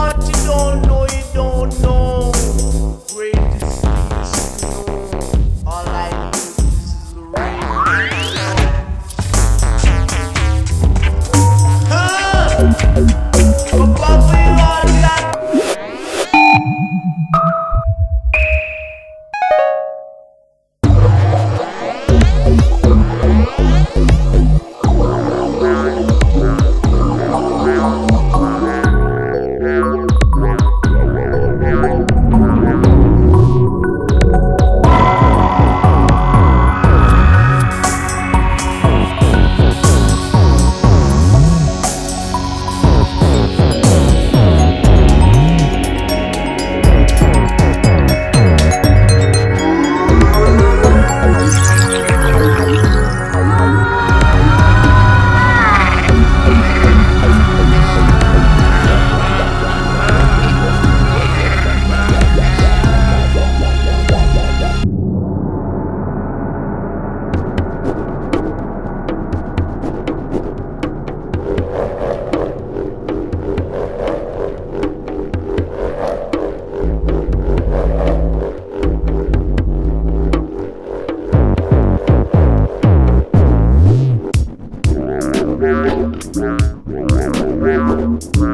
what you don't You.